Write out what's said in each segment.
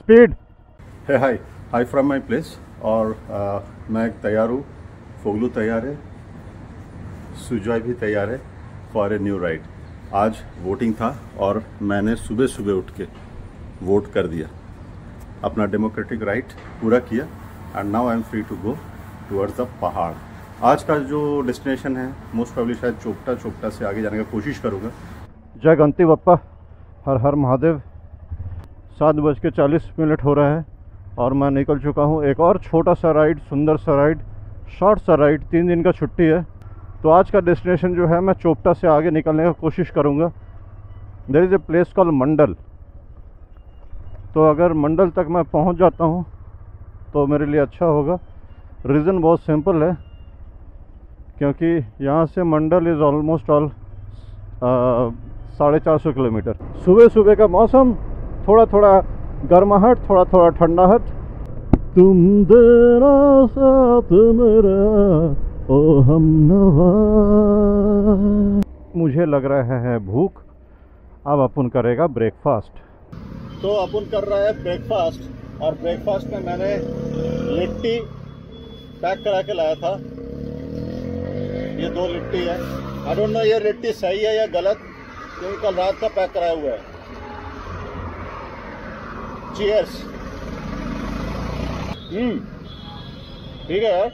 Speed. है hi hi from my place और आ, मैं तैयार हूँ। फोगलू तैयार है। सुजॉय भी तैयार है फॉर ए न्यू राइड आज वोटिंग था और मैंने सुबह सुबह उठ के वोट कर दिया। अपना डेमोक्रेटिक राइट पूरा किया and now I am free to go towards the पहाड़। आज का जो डेस्टिनेशन है मोस्ट प्रॉब्ली शायद चोपटा चोपटा से आगे जाने का कोशिश करूँगा। जय गंती बप्पा। हर हर महादेव। सात बज के चालीस मिनट हो रहा है और मैं निकल चुका हूँ एक और छोटा सा राइड, सुंदर सा राइड, शॉर्ट सा राइड, तीन दिन का छुट्टी है। तो आज का डेस्टिनेशन जो है, मैं चोपटा से आगे निकलने का कोशिश करूँगा। There is a place call Mandal तो अगर मंडल तक मैं पहुँच जाता हूँ तो मेरे लिए अच्छा होगा। रीज़न बहुत सिंपल है, क्योंकि यहाँ से मंडल इज़ ऑलमोस्ट ऑल साढ़े चार सौ किलोमीटर। सुबह सुबह का मौसम थोड़ा थोड़ा गर्माहट थोड़ा थोड़ा ठंडाहट। तुम देना साथ मेरा ओ हम मुझे लग रहा है भूख। अब अपन करेगा ब्रेकफास्ट तो अपन कर रहा है ब्रेकफास्ट और ब्रेकफास्ट में मैंने लिट्टी पैक करा के लाया था। ये दो लिट्टी है। आई डोंट नो ये लिट्टी सही है या गलत। क्योंकि कल रात का पैक कराया हुआ है। चीयर्स हम्म ठीक है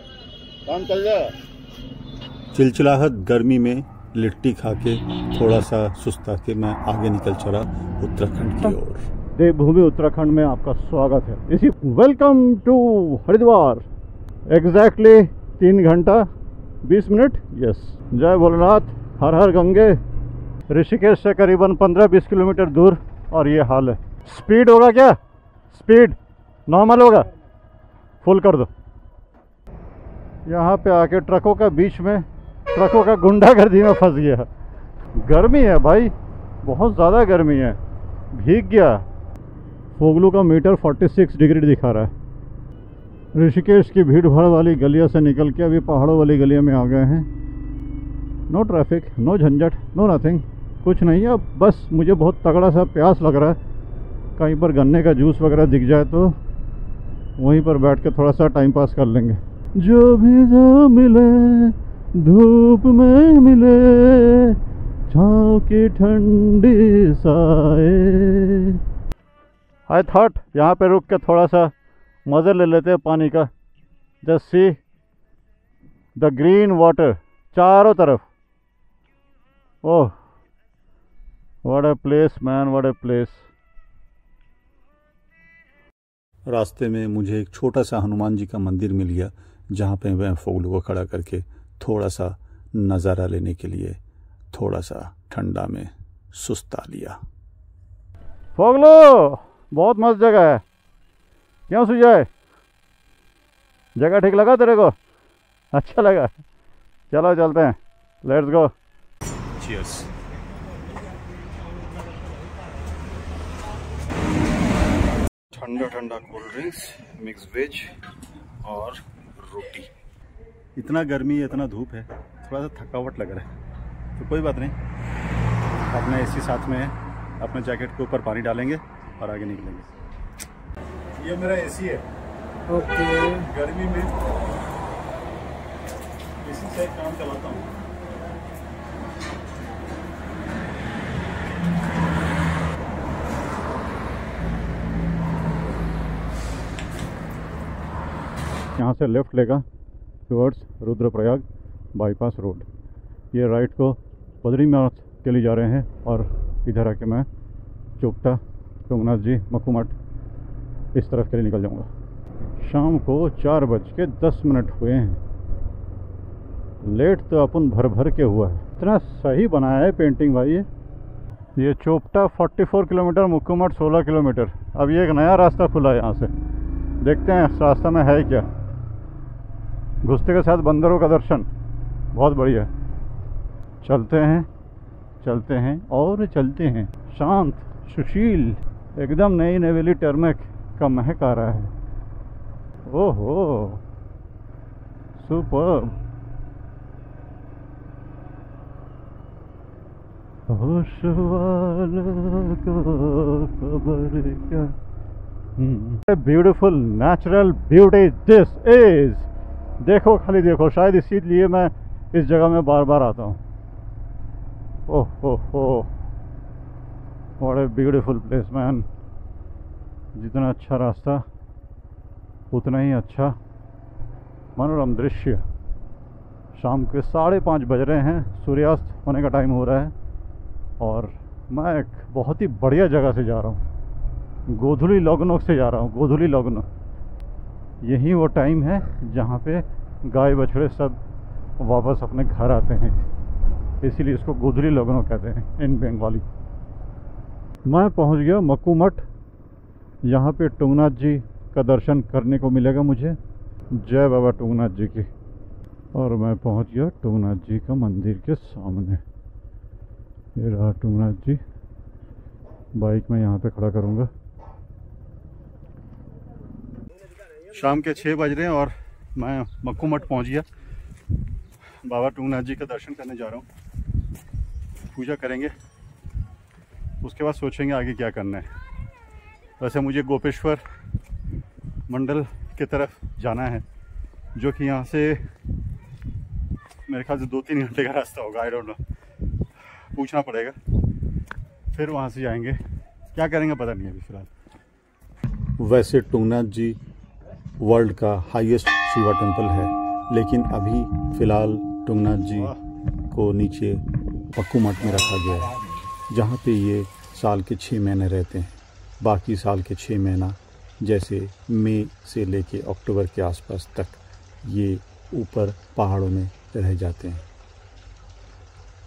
काम चल जाएगा चिलचिलाहट गर्मी में लिट्टी खा के थोड़ा सा सुस्ता के मैं आगे निकल चला उत्तराखंड की ओर। देवभूमि उत्तराखंड में आपका स्वागत है। इसी वेलकम टू हरिद्वार। एग्जैक्टली तीन घंटा बीस मिनट। यस जय भोलेनाथ हर हर गंगे। ऋषिकेश से करीबन पंद्रह बीस किलोमीटर दूर। और ये हाल है। स्पीड होगा क्या? स्पीड नॉर्मल होगा। फुल कर दो। यहाँ पे आके ट्रकों का बीच में, ट्रकों का गुंडागर्दी में फंस गया। गर्मी है भाई, बहुत ज़्यादा गर्मी है। भीग गया। फोगलू का मीटर 46 डिग्री दिखा रहा है। ऋषिकेश की भीड़ भाड़ वाली गलियों से निकल के अभी पहाड़ों वाली गलियों में आ गए हैं। नो ट्रैफ़िक नो झंझट नो नथिंग कुछ नहीं है। बस मुझे बहुत तगड़ा सा प्यास लग रहा है। कहीं पर गन्ने का जूस वगैरह दिख जाए तो वहीं पर बैठ के थोड़ा सा टाइम पास कर लेंगे। जो भी जो मिले, धूप में मिले, छाँव की ठंडी साए। आई थॉट, यहाँ पे रुक के थोड़ा सा मज़े ले लेते हैं पानी का। Just see the green water चारों तरफ़। ओह what a place man what a place रास्ते में मुझे एक छोटा सा हनुमान जी का मंदिर मिल गया जहाँ पे मैं फोगलू को खड़ा करके थोड़ा सा नज़ारा लेने के लिए थोड़ा सा ठंडा में सुस्ता लिया। फोगलो बहुत मस्त जगह है। क्यों सुजाए जगह ठीक लगा तेरे को? अच्छा लगा। चलो चलते हैं। लेट्स गो चीयर्स ठंडा ठंडा कोल्ड ड्रिंक्स मिक्स वेज और रोटी। इतना गर्मी है इतना धूप है थोड़ा सा थकावट लग रहा है। तो कोई बात नहीं अपना एसी साथ में है अपने जैकेट के ऊपर पानी डालेंगे और आगे निकलेंगे। ये मेरा एसी है। ओके गर्मी में एसी से काम चलाता हूँ। यहाँ से लेफ़्ट लेगा टुवर्ड्स रुद्रप्रयाग बाईपास रोड ये राइट को बद्रीनाथ के लिए जा रहे हैं और इधर आके मैं चोपटा टुंगनाथ जी मखूमठ इस तरफ़ के लिए निकल जाऊँगा। शाम को चार बज के दस मिनट हुए हैं। लेट तो अपन भर भर के हुआ है। इतना सही बनाया है पेंटिंग भाई ये। ये चोपटा 44 किलोमीटर मुक्कुमठ 16 किलोमीटर। अब ये एक नया रास्ता खुला है यहाँ से। देखते हैं रास्ता में है क्या। घुसते के साथ बंदरों का दर्शन। बहुत बढ़िया। चलते हैं चलते हैं और चलते हैं। शांत, सुशील, एकदम नई नवेली टर्मेक का महक आ रहा है। ओहो! सुपर। होश को खबर क्या? Beautiful natural beauty this is देखो, खाली देखो, शायद इसीलिए मैं इस जगह में बार बार आता हूँ। ओह हो ए ब्यूटीफुल प्लेस मैन जितना अच्छा रास्ता, उतना ही अच्छा मनोरम दृश्य। शाम के साढ़े पाँच बज रहे हैं, सूर्यास्त होने का टाइम हो रहा है, और मैं एक बहुत ही बढ़िया जगह से जा रहा हूँ। गोधुली लग्नों से जा रहा हूँ, गोधुली लग्न। यही वो टाइम है जहाँ पे गाय बछड़े सब वापस अपने घर आते हैं। इसीलिए इसको गोधुली लग्नों कहते हैं, इन बंगाली। मैं पहुँच गया मक्कू मठ। यहाँ पे टुंगनाथ जी का दर्शन करने को मिलेगा मुझे। जय बाबा टुंगनाथ जी की। और मैं पहुँच गया टुंगनाथ जी का मंदिर के सामने। ये रहा टुंगनाथ जी। बाइक मैं यहाँ पे खड़ा करूँगा। शाम के छः बज रहे हैं और मैं मक्कू मठ पहुँच गया। बाबा टूंगनाथ जी का दर्शन करने जा रहा हूँ। पूजा करेंगे। उसके बाद सोचेंगे आगे क्या करना है। वैसे मुझे गोपेश्वर मंडल की तरफ़ जाना है, जो कि यहाँ से मेरे ख्याल से दो तीन घंटे का रास्ता होगा। आई डोंट नो पूछना पड़ेगा। फिर वहाँ से जाएँगे। क्या करेंगे पता नहीं अभी फ़िलहाल। वैसे टुंगनाथ जी वर्ल्ड का हाईएस्ट शिवा टेंपल है लेकिन अभी फ़िलहाल टुंगनाथ जी को नीचे पक्कू मठ में रखा गया है जहाँ पे ये साल के छः महीने रहते हैं। बाकी साल के छः महीना जैसे मई से लेके अक्टूबर के आसपास तक ये ऊपर पहाड़ों में रह जाते हैं।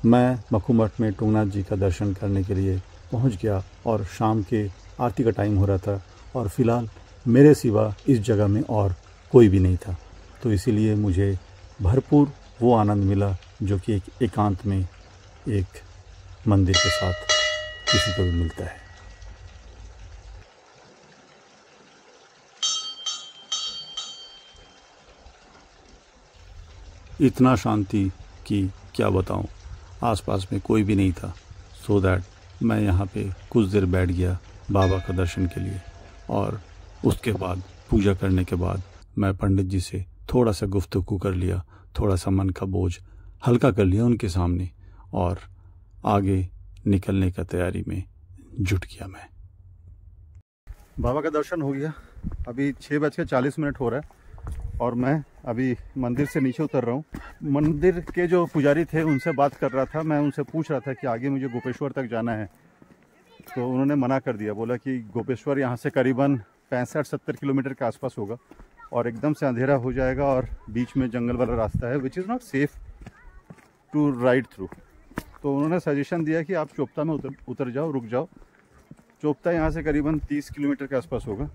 मैं मक्कू मठ में टुंगनाथ जी का दर्शन करने के लिए पहुँच गया और शाम के आरती का टाइम हो रहा था और फ़िलहाल मेरे सिवा इस जगह में और कोई भी नहीं था। तो इसीलिए मुझे भरपूर वो आनंद मिला, जो कि एक एकांत में एक मंदिर के साथ किसी को भी मिलता है। इतना शांति कि क्या बताऊँ, आसपास में कोई भी नहीं था। सो so दैट मैं यहाँ पे कुछ देर बैठ गया बाबा का दर्शन के लिए। और उसके बाद, पूजा करने के बाद, मैं पंडित जी से थोड़ा सा गुफ्तगू कर लिया थोड़ा सा मन का बोझ हल्का कर लिया उनके सामने और आगे निकलने का तैयारी में जुट गया मैं। बाबा का दर्शन हो गया। अभी छः बज के चालीस मिनट हो रहा है और मैं अभी मंदिर से नीचे उतर रहा हूँ। मंदिर के जो पुजारी थे, उनसे बात कर रहा था। मैं उनसे पूछ रहा था कि आगे मुझे गोपेश्वर तक जाना है। तो उन्होंने मना कर दिया, बोला कि गोपेश्वर यहाँ से करीबन पैंसठ सत्तर किलोमीटर के आसपास होगा और एकदम से अंधेरा हो जाएगा और बीच में जंगल वाला रास्ता है which is not safe to ride through तो उन्होंने सजेशन दिया कि आप चोपता में उतर उतर जाओ, रुक जाओ। चोपता यहाँ से करीबन 30 किलोमीटर के आसपास होगा।